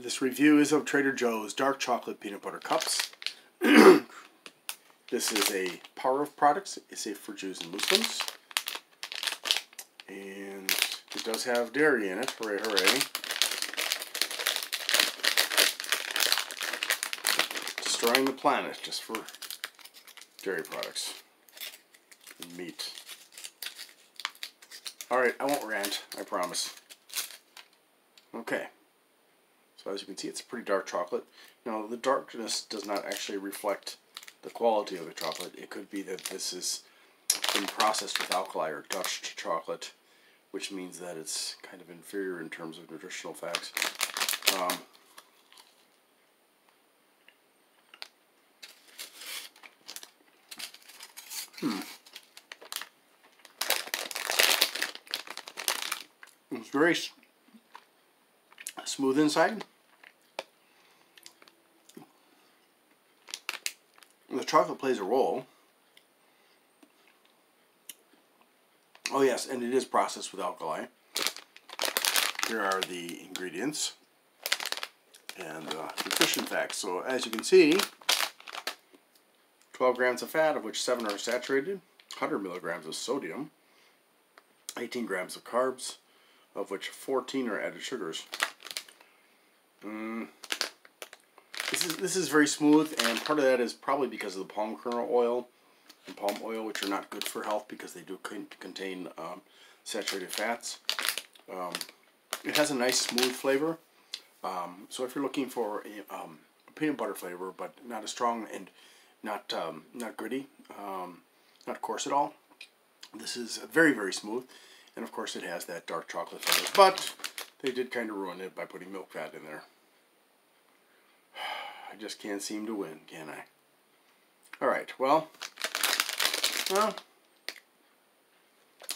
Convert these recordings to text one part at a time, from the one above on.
This review is of Trader Joe's Dark Chocolate Peanut Butter Cups. this is a Power of Products. It's safe for Jews and Muslims. And it does have dairy in it. Hooray, hooray. Destroying the planet just for dairy products and meat. Alright, I won't rant, I promise. Okay. So as you can see, it's a pretty dark chocolate. Now, the darkness does not actually reflect the quality of the chocolate. It could be that this is been processed with alkali or Dutch chocolate, which means that it's kind of inferior in terms of nutritional facts. Um, hmm. It's very smooth inside. The chocolate plays a role. Oh yes, and it is processed with alkali. Here are the ingredients and uh, nutrition facts. So as you can see, 12 grams of fat, of which 7 are saturated, 100 milligrams of sodium, 18 grams of carbs, of which 14 are added sugars. Mm. This is this is very smooth, and part of that is probably because of the palm kernel oil and palm oil, which are not good for health because they do contain um, saturated fats. Um, it has a nice smooth flavor. Um, so if you're looking for a, um, peanut butter flavor, but not as strong and not um, not gritty, um, not coarse at all, this is very very smooth. And of course, it has that dark chocolate flavor, but they did kind of ruin it by putting milk fat in there. I just can't seem to win, can I? Alright, well, well,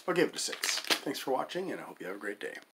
I'll give it a 6. Thanks for watching, and I hope you have a great day.